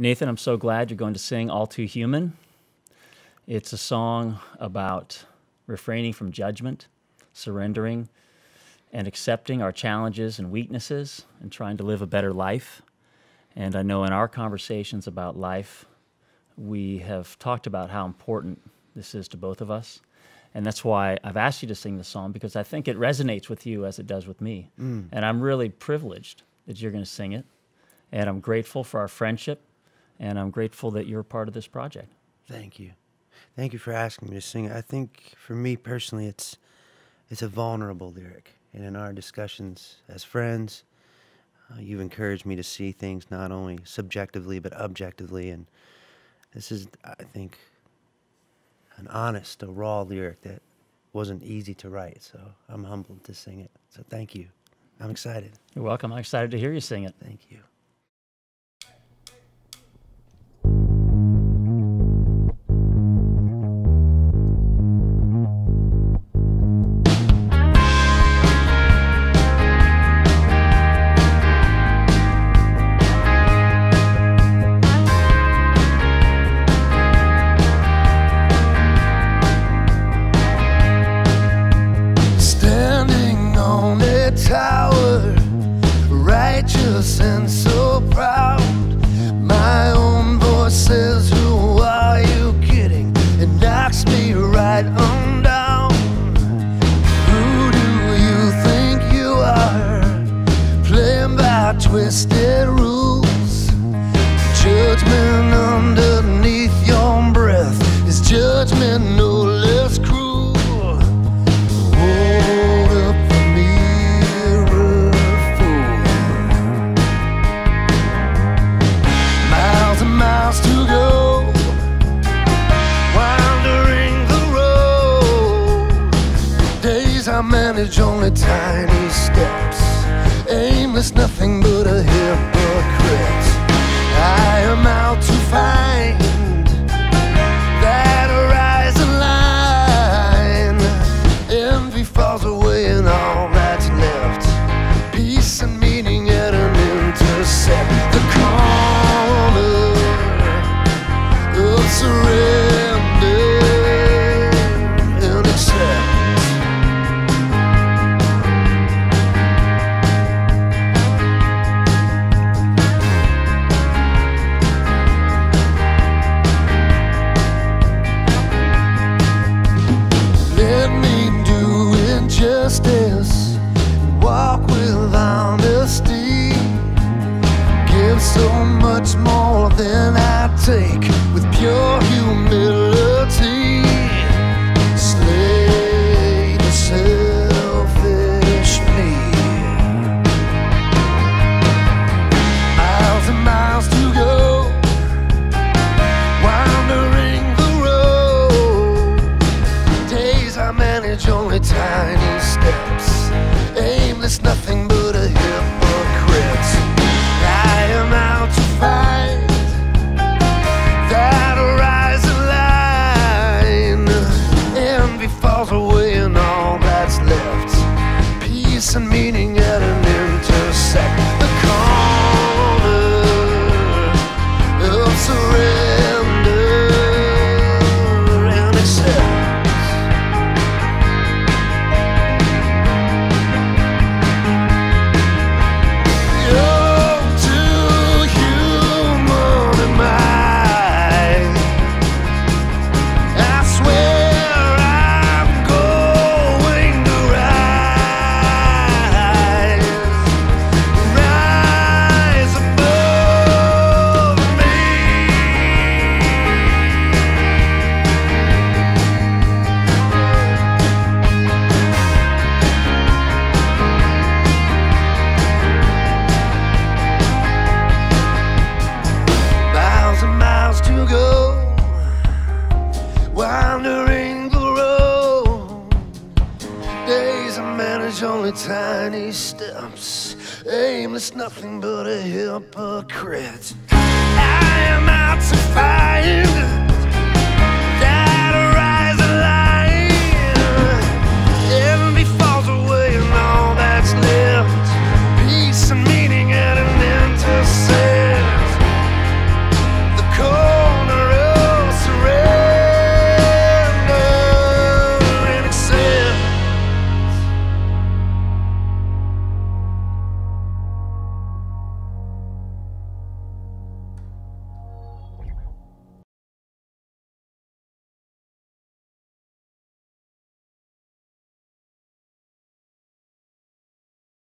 Nathan, I'm so glad you're going to sing All Too Human. It's a song about refraining from judgment, surrendering, and accepting our challenges and weaknesses and trying to live a better life. And I know in our conversations about life, we have talked about how important this is to both of us. And that's why I've asked you to sing the song because I think it resonates with you as it does with me. Mm. And I'm really privileged that you're going to sing it. And I'm grateful for our friendship. And I'm grateful that you're part of this project. Thank you. Thank you for asking me to sing it. I think for me personally, it's, it's a vulnerable lyric. And in our discussions as friends, uh, you've encouraged me to see things not only subjectively, but objectively. And this is, I think, an honest, a raw lyric that wasn't easy to write. So I'm humbled to sing it. So thank you. I'm excited. You're welcome. I'm excited to hear you sing it. Thank you. righteous and so proud. My own voice says, Who are you kidding? And knocks me right on down. Who do you think you are? Playing by twisted rules. Judgment manage only tiny steps. Aimless, nothing but a hypocrite. I am out to find that horizon line. Envy falls away and all. justice walk with honesty. Give so much more than I take with pure humility. there's nothing tiny steps, aimless, nothing but a hypocrite.